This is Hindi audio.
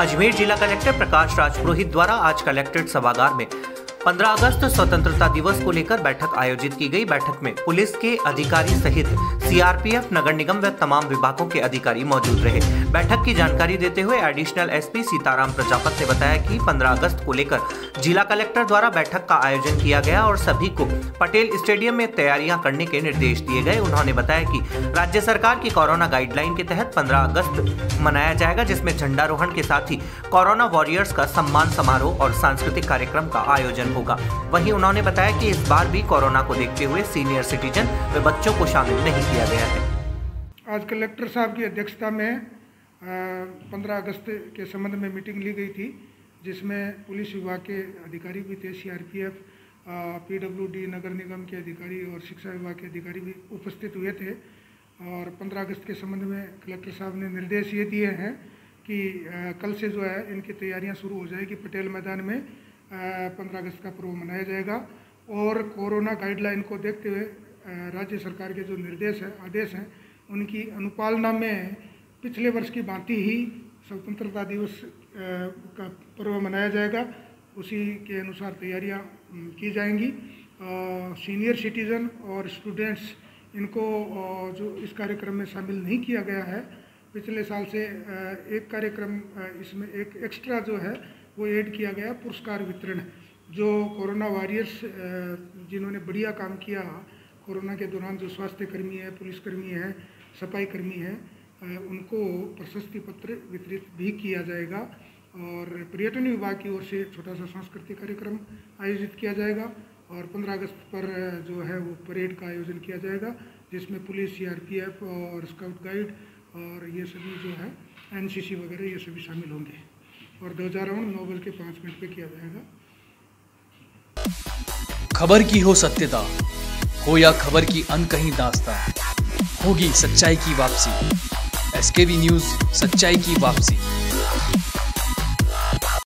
अजमेर जिला कलेक्टर प्रकाश राज पुरोहित द्वारा आज कलेक्ट्रेट सभागार में 15 अगस्त स्वतंत्रता दिवस को लेकर बैठक आयोजित की गई। बैठक में पुलिस के अधिकारी सहित सीआरपीएफ, नगर निगम व तमाम विभागों के अधिकारी मौजूद रहे। बैठक की जानकारी देते हुए एडिशनल एसपी सीताराम प्रजापत ने बताया कि 15 अगस्त को लेकर जिला कलेक्टर द्वारा बैठक का आयोजन किया गया और सभी को पटेल स्टेडियम में तैयारियाँ करने के निर्देश दिए गए। उन्होंने बताया कि राज्य सरकार की कोरोना गाइडलाइन के तहत 15 अगस्त मनाया जाएगा, जिसमें झंडारोहण के साथ ही कोरोना वॉरियर्स का सम्मान समारोह और सांस्कृतिक कार्यक्रम का आयोजन होगा। वहीं उन्होंने बताया कि इस बार भी कोरोना को देखते हुए सीनियर सिटीजन व बच्चों को शामिल नहीं किया गया है। आज कलेक्टर साहब की अध्यक्षता में पंद्रह अगस्त के संबंध में मीटिंग ली गई थी, जिसमें पुलिस विभाग के अधिकारी भी थे, सीआरपीएफ पीडब्ल्यूडी नगर निगम के अधिकारी और शिक्षा विभाग के अधिकारी भी उपस्थित हुए थे। और 15 अगस्त के संबंध में कलेक्टर साहब ने निर्देश ये दिए हैं कि कल से जो है इनकी तैयारियाँ शुरू हो जाएगी पटेल मैदान में। पंद्रह अगस्त का पर्व मनाया जाएगा और कोरोना गाइडलाइन को देखते हुए राज्य सरकार के जो निर्देश हैं, आदेश हैं, उनकी अनुपालना में पिछले वर्ष की भांति ही स्वतंत्रता दिवस का पर्व मनाया जाएगा। उसी के अनुसार तैयारियाँ की जाएँगी। सीनियर सिटीज़न और स्टूडेंट्स, इनको जो इस कार्यक्रम में शामिल नहीं किया गया है, पिछले साल से एक कार्यक्रम इसमें एक एक्स्ट्रा जो है, वो ऐड किया गया, पुरस्कार वितरण, जो कोरोना वॉरियर्स जिन्होंने बढ़िया काम किया कोरोना के दौरान जो स्वास्थ्य कर्मी है, पुलिसकर्मी है सफ़ाई कर्मी है उनको प्रशस्ति पत्र वितरित भी किया जाएगा और पर्यटन विभाग की ओर से छोटा सा सांस्कृतिक कार्यक्रम आयोजित किया जाएगा और 15 अगस्त पर जो है वो परेड का आयोजन किया जाएगा, जिसमें पुलिस, सीआरपीएफ और स्काउट गाइड और ये सभी जो है, एनसीसी वगैरह ये सभी शामिल होंगे और हज़ार राउंड नौ बज के पाँच मिनट पर किया जाएगा। खबर की हो सत्यता हो या खबर की अनकही दास्ता, होगी सच्चाई की वापसी। एसकेवी न्यूज़ सच्चाई की वापसी।